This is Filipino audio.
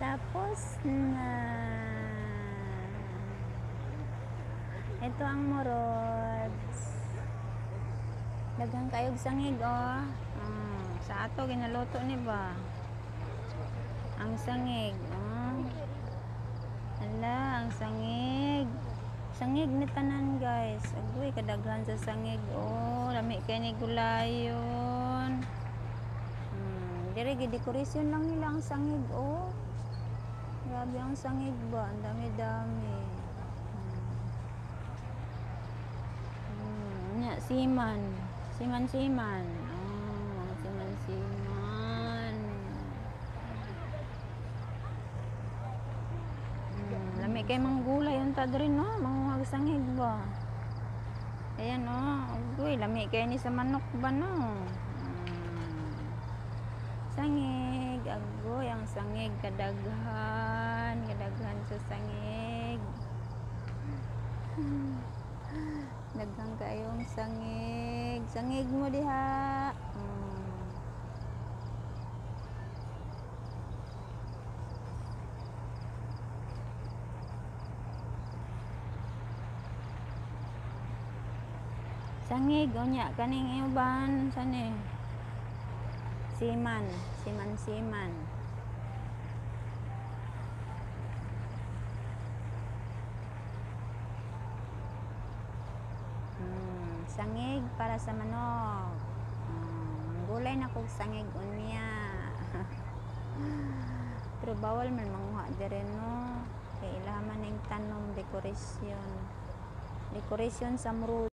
Tapos na. Ito ang morods. Daghang kayog sangig, oh. Mm, sa ato, ginaluto ni ba? Ang sangig, oh. Ala, ang sangig. Sangig ni tanan, guys. Agoy, kadaghan sa sangig, oh. Lami kay gulayon. Hmm, dire dekorasyon lang nila ang sangig, oh. Grabe ang sangig ba? Ang dami-dami. Hmm. Hmm, nya, siman. Siman-siman. Oh, siman-siman. Hmm, lami kay mga gulay yung tad rin, no? Mga sangig ba? Ayan, no? Uy, lami kay ni sa manok ba, no? Sangig, agoy, ang sangig, kadaghan, kadaghan sa. Hmm. Daghang kayong sangig. Sangig mo diha. Hmm. Sangig, unya, kaning iuban, sani? Siman, siman, siman. Hmm, sangig para sa manok. Hmm, gulay na kog sangig unya. Pero bawal man manguha dire no. Kay ilaha man ning tanom dekorasyon. Dekorasyon sa murud.